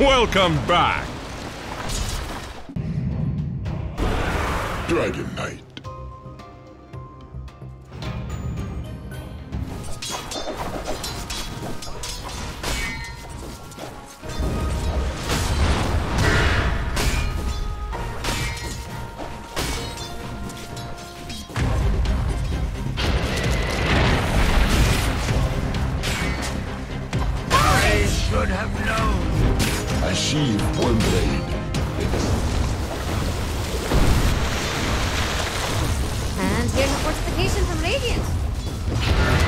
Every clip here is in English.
Welcome back! Dragon Knight. blade. And here's a fortification from Radiant.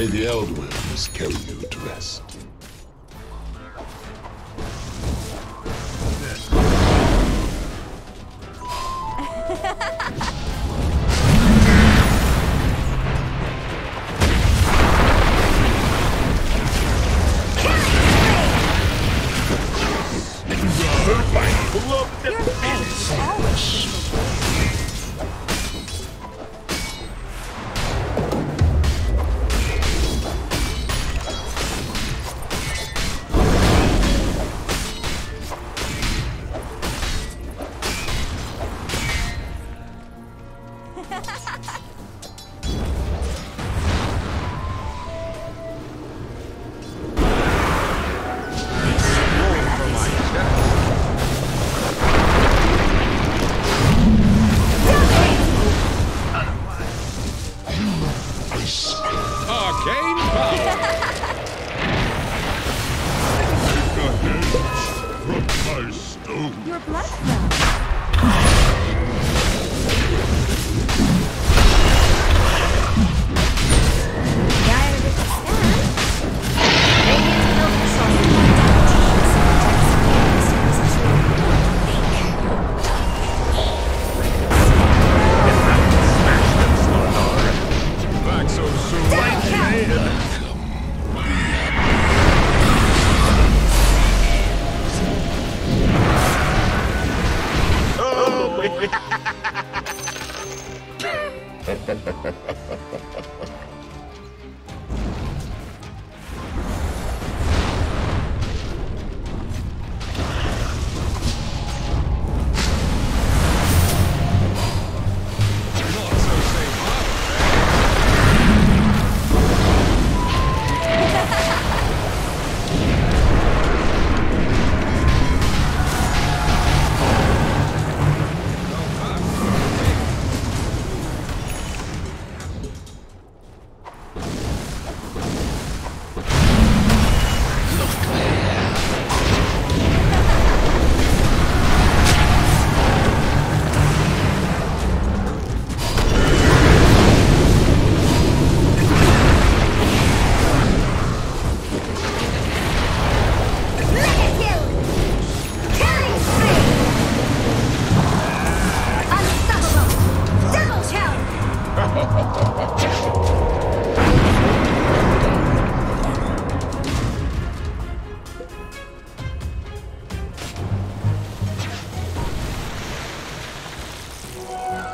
May the Eldwurms carry you to rest.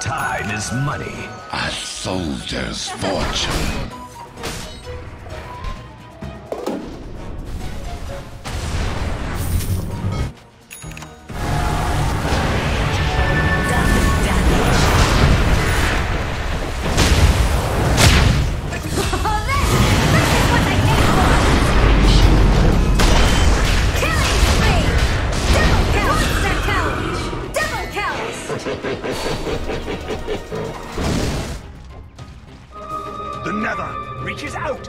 Time is money. A soldier's fortune. The Nether reaches out.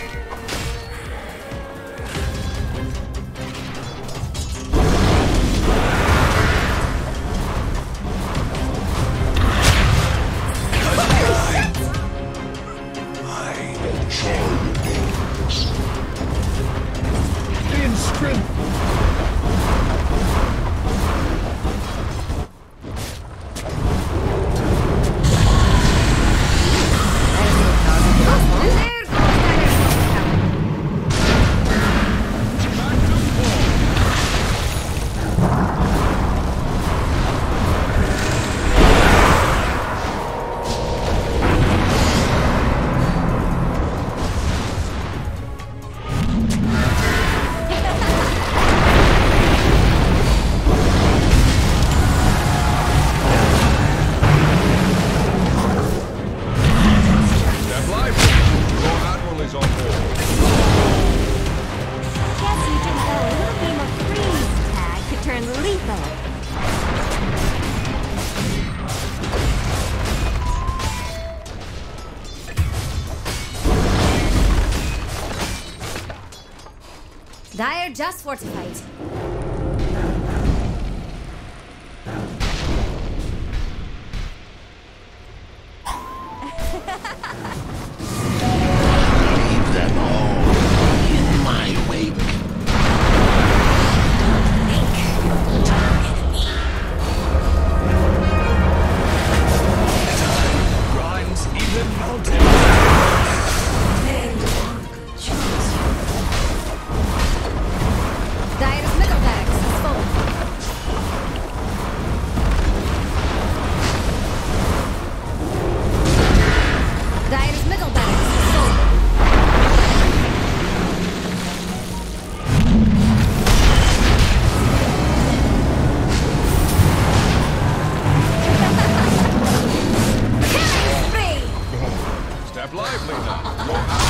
Dire just fortified. Oh,